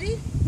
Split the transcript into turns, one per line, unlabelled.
Ready?